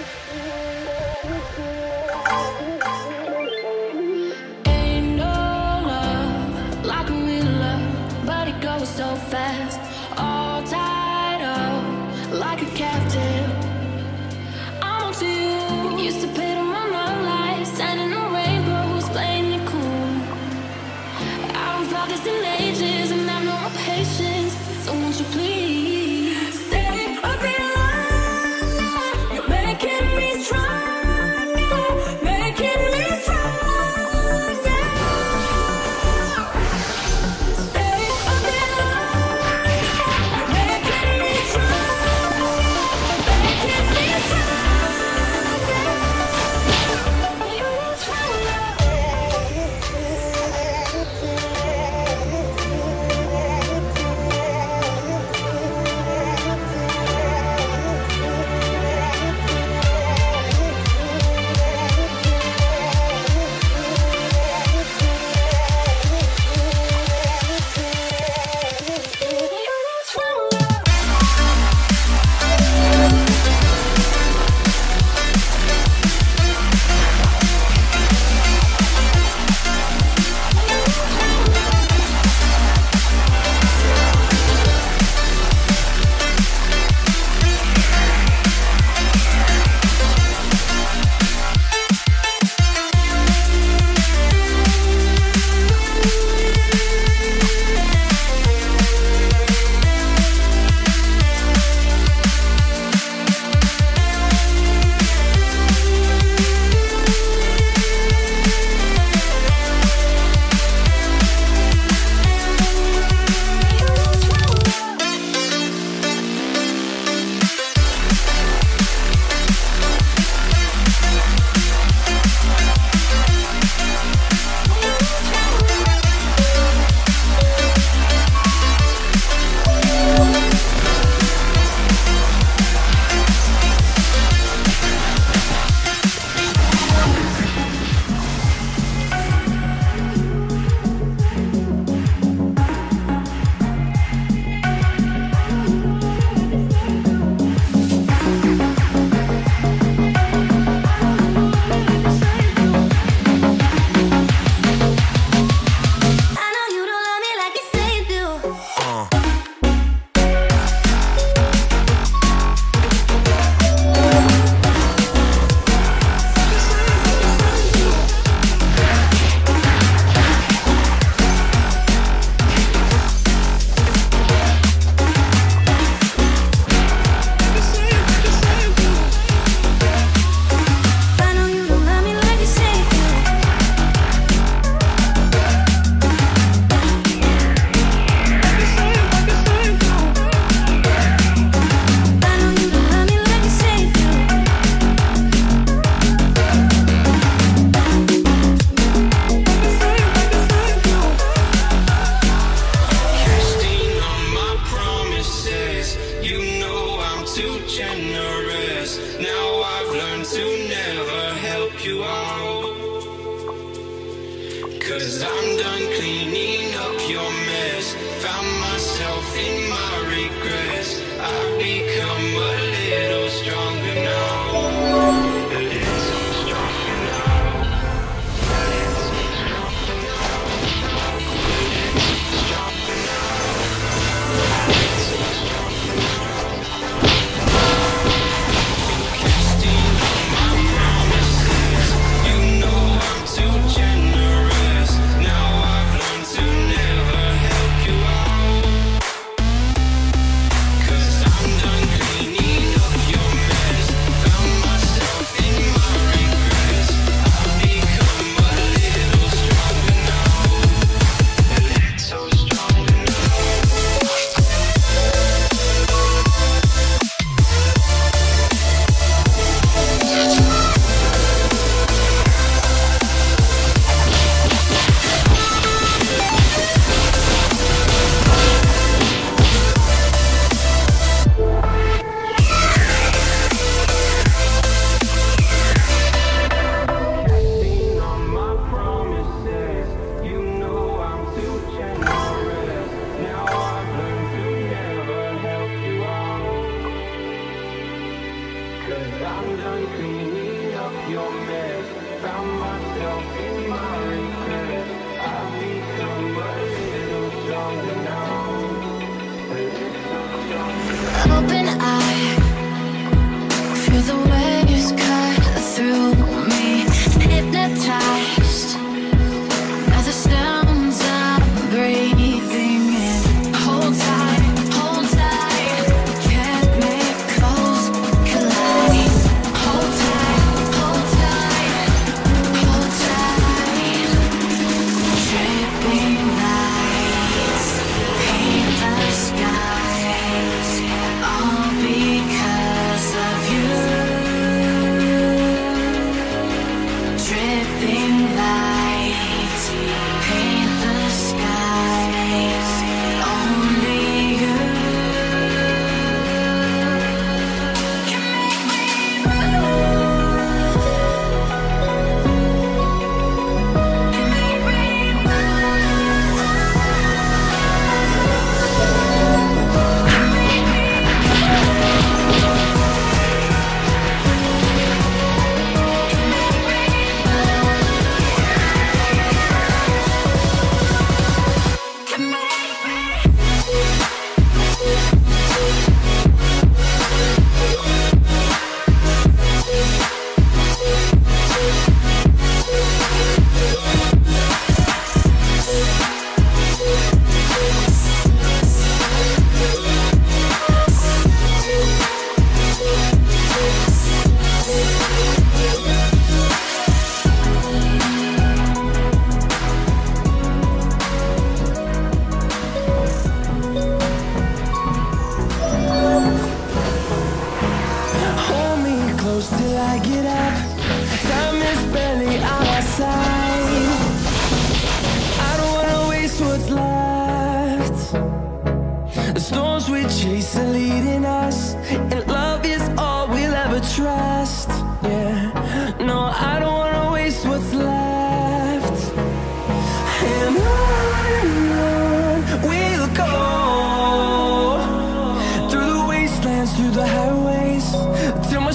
うん。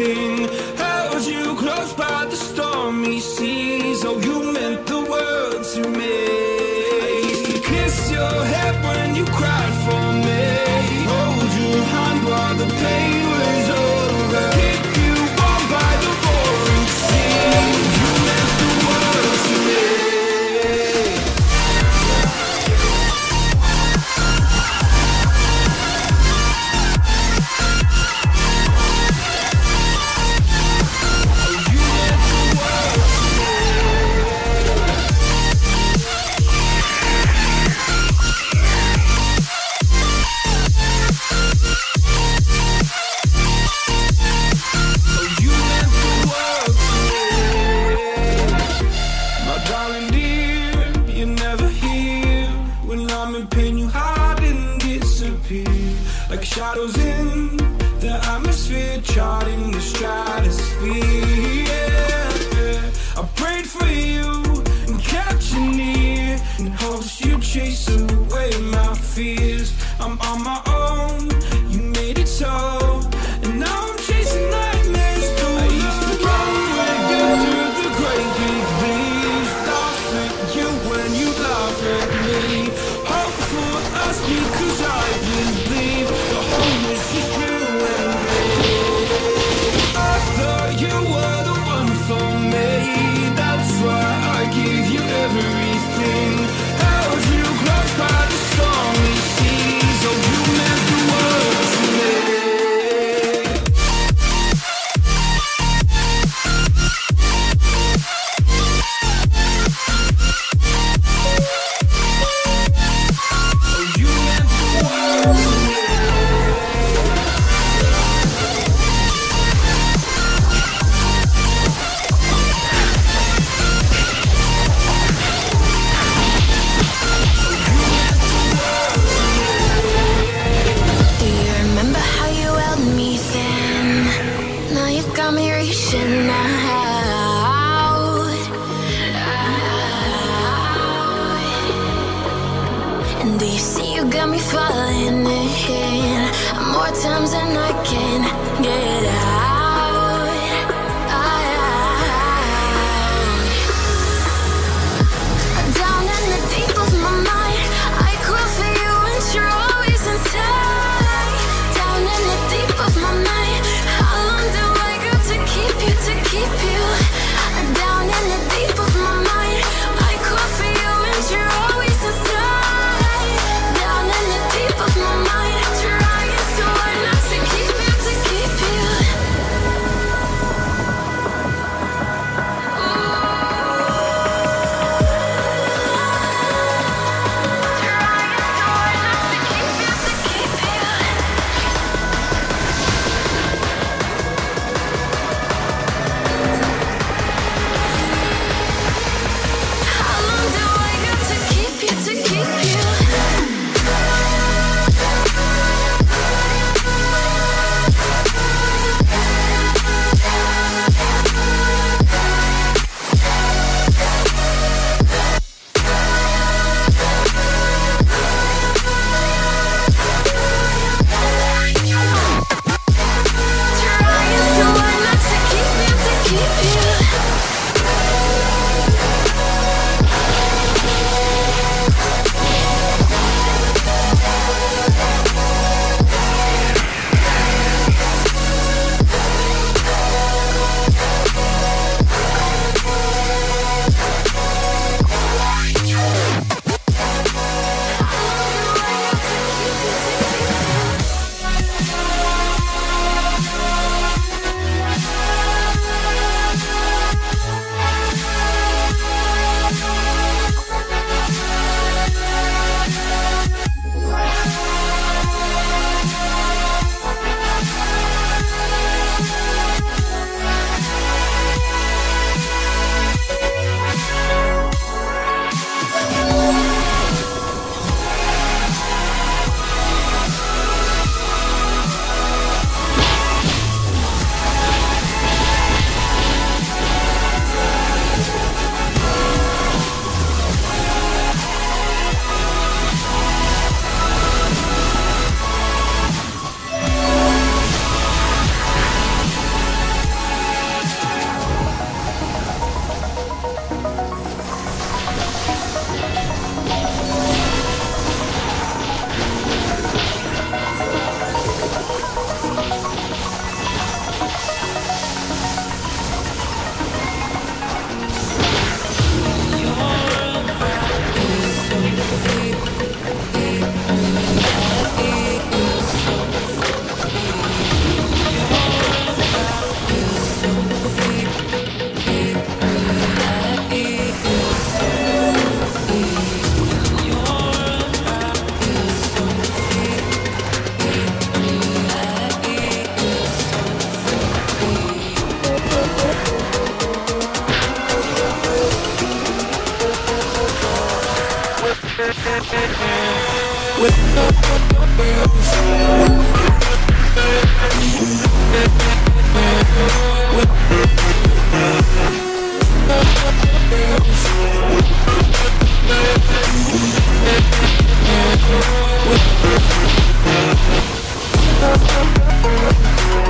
everything.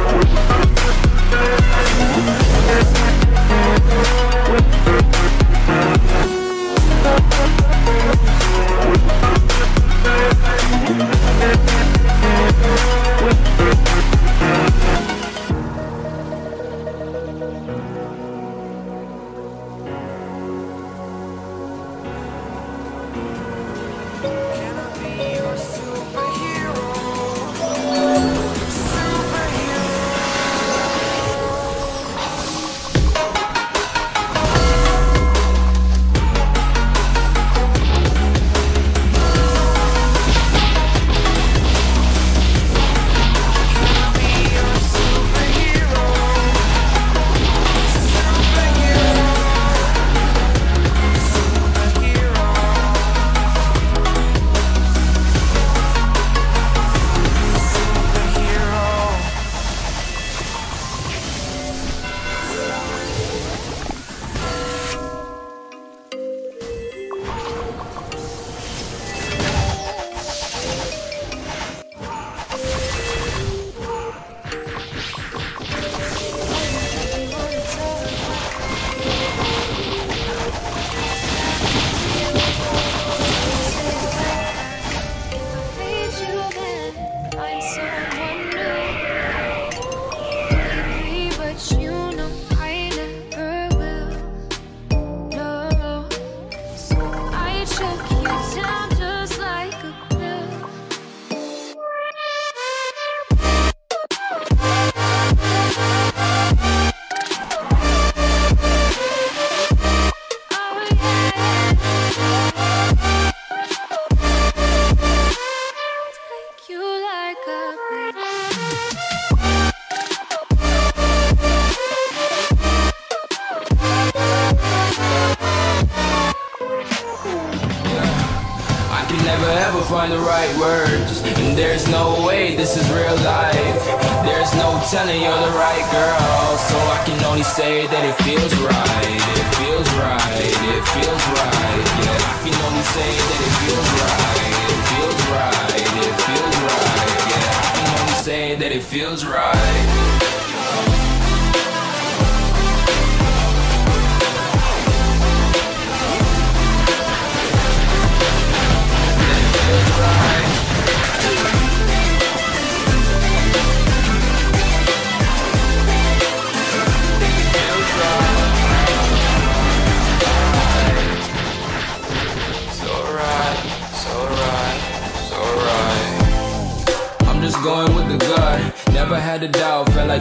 Find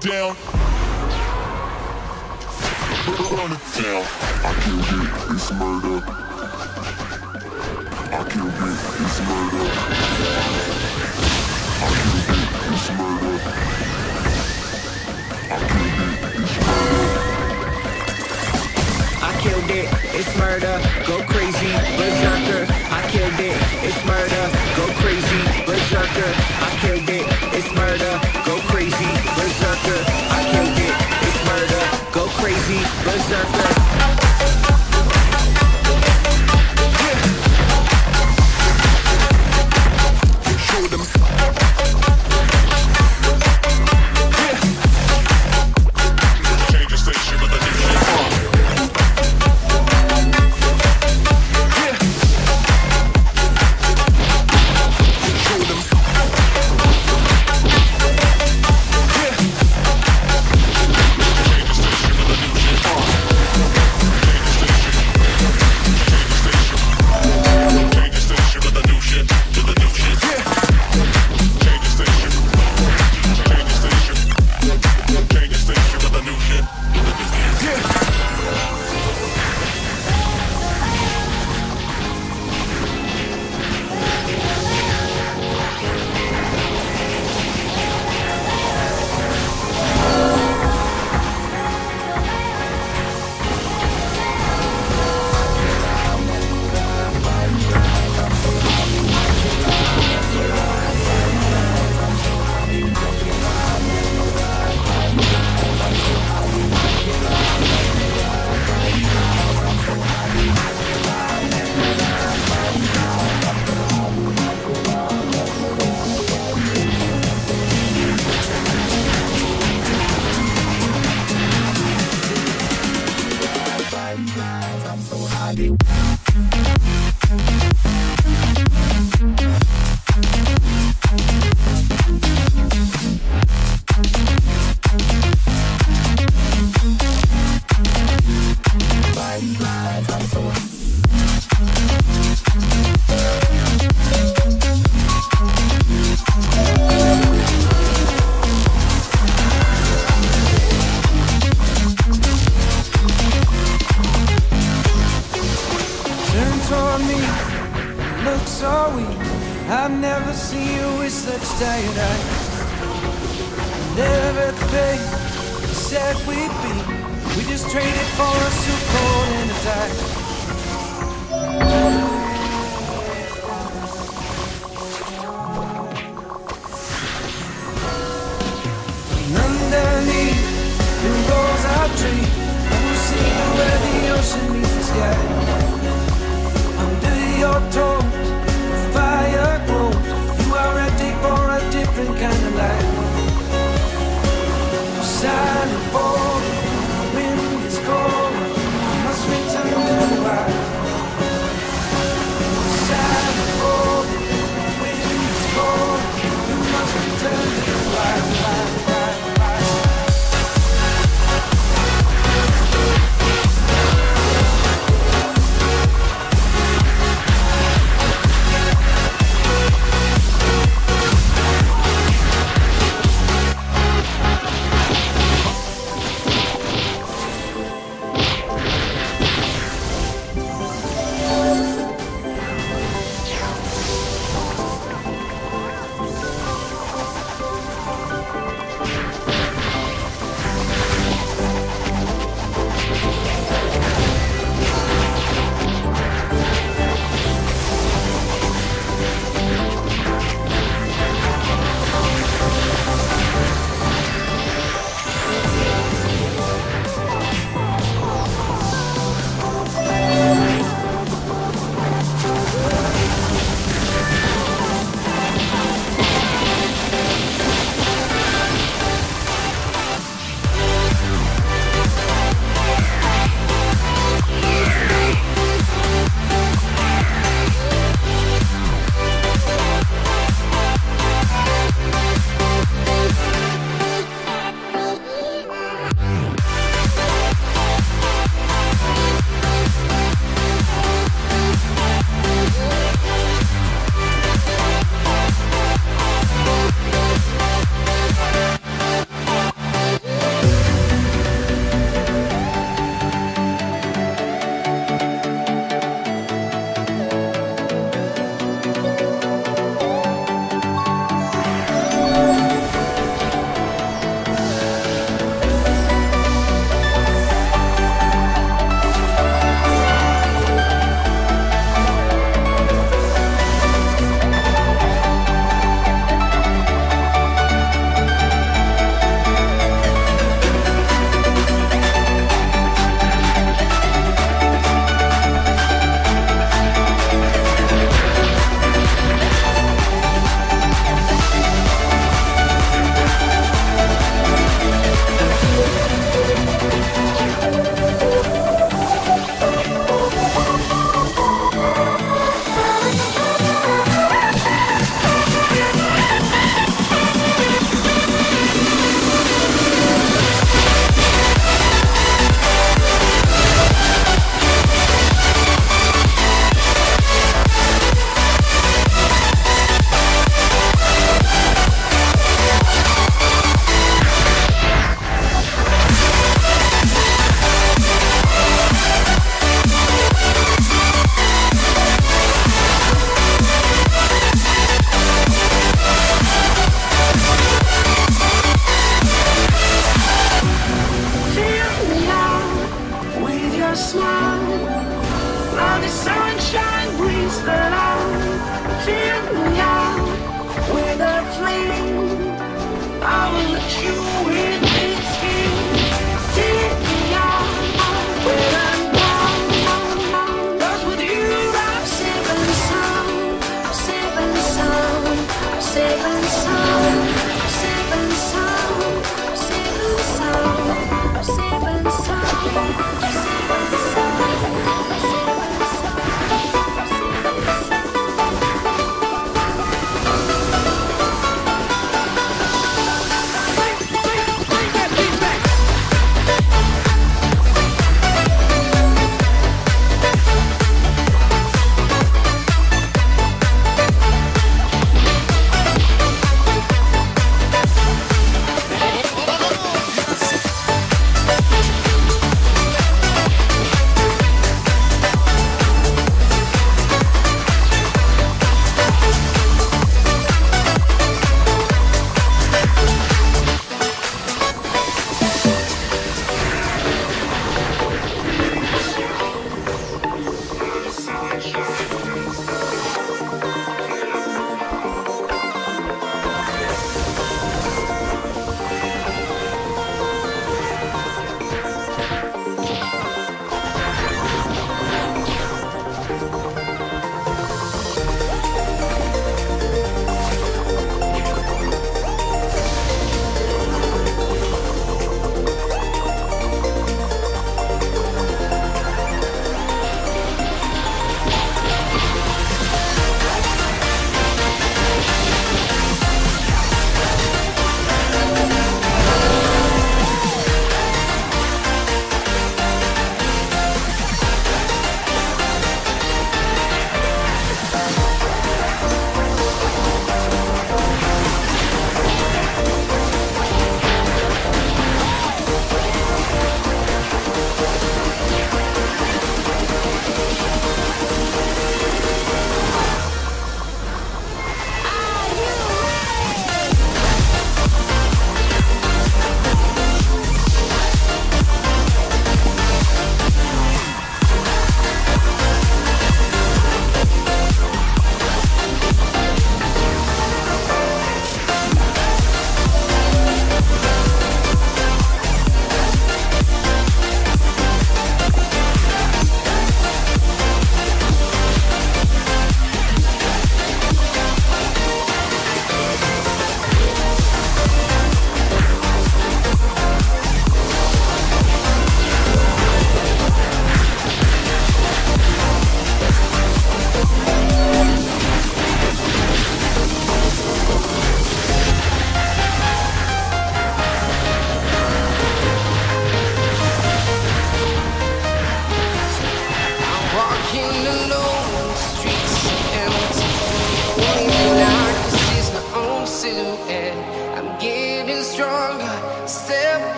down. Burn it down. I killed it, it's murder. I killed it, it's murder. I killed it, it's murder. I killed it, it's murder. I killed it, it's murder. Let's